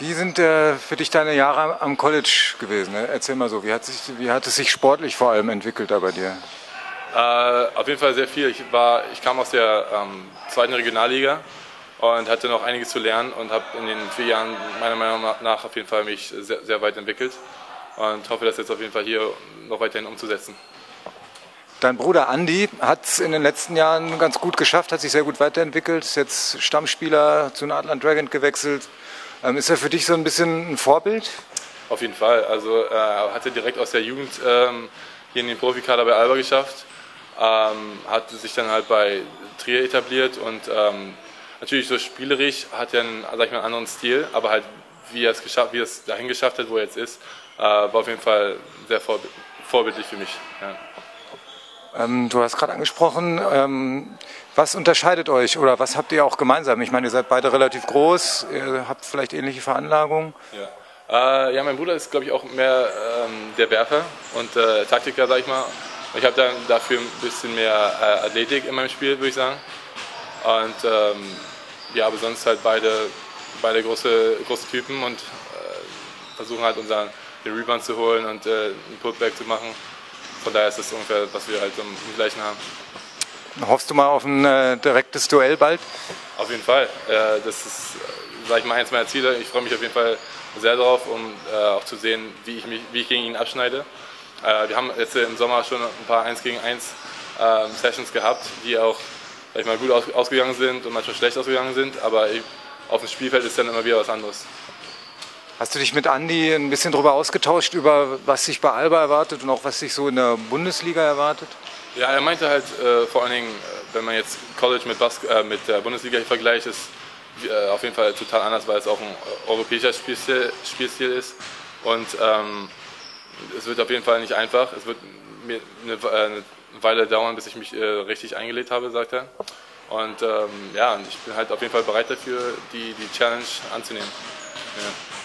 Wie sind äh, für dich deine Jahre am College gewesen? Ne? Erzähl mal so, wie hat, sich, wie hat es sich sportlich vor allem entwickelt da bei dir? Äh, auf jeden Fall sehr viel. Ich, war, ich kam aus der ähm, zweiten Regionalliga und hatte noch einiges zu lernen und habe in den vier Jahren meiner Meinung nach auf jeden Fall mich sehr, sehr weit entwickelt und hoffe, das jetzt auf jeden Fall hier noch weiterhin umzusetzen. Dein Bruder Andy hat es in den letzten Jahren ganz gut geschafft, hat sich sehr gut weiterentwickelt, ist jetzt Stammspieler zu Adland Dragon gewechselt. Ähm, ist er für dich so ein bisschen ein Vorbild? Auf jeden Fall. Also äh, er hatte direkt aus der Jugend ähm, hier in den Profikader bei Alba geschafft, ähm, hat sich dann halt bei Trier etabliert und ähm, natürlich so spielerisch hat er einen, sag ich mal, einen anderen Stil, aber halt wie er es geschafft, wie er es dahin geschafft hat, wo er jetzt ist, äh, war auf jeden Fall sehr vorbildlich für mich. Ja. Ähm, du hast gerade angesprochen, ähm, was unterscheidet euch oder was habt ihr auch gemeinsam? Ich meine, ihr seid beide relativ groß, ihr habt vielleicht ähnliche Veranlagungen. Ja, äh, ja mein Bruder ist, glaube ich, auch mehr ähm, der Werfer und äh, Taktiker, sag ich mal. Ich habe dann dafür ein bisschen mehr äh, Athletik in meinem Spiel, würde ich sagen. Und ähm, ja, aber sonst halt beide, beide große, große Typen und äh, versuchen halt unseren den Rebound zu holen und äh, einen Putback zu machen von daher ist das ungefähr, was wir halt im, Gleichen haben. Hoffst du mal auf ein äh, direktes Duell bald? Auf jeden Fall. Äh, das ist, äh, sage ich mal, eins meiner Ziele. Ich freue mich auf jeden Fall sehr darauf, um äh, auch zu sehen, wie ich, mich, wie ich gegen ihn abschneide. Äh, wir haben jetzt im Sommer schon ein paar 1 gegen 1 ähm, Sessions gehabt, die auch sag ich mal, gut aus, ausgegangen sind und manchmal schlecht ausgegangen sind, aber ich, auf dem Spielfeld ist dann immer wieder was anderes. Hast du dich mit Andi ein bisschen darüber ausgetauscht, über was sich bei Alba erwartet und auch was sich so in der Bundesliga erwartet? Ja, er meinte halt äh, vor allen Dingen, äh, wenn man jetzt College mit, Bas äh, mit der Bundesliga vergleicht, ist äh, auf jeden Fall total anders, weil es auch ein europäischer Spielstil, Spielstil ist. Und ähm, es wird auf jeden Fall nicht einfach. Es wird mir eine, äh, eine Weile dauern, bis ich mich äh, richtig eingelebt habe, sagt er. Und ähm, ja, ich bin halt auf jeden Fall bereit dafür, die, die Challenge anzunehmen. Ja.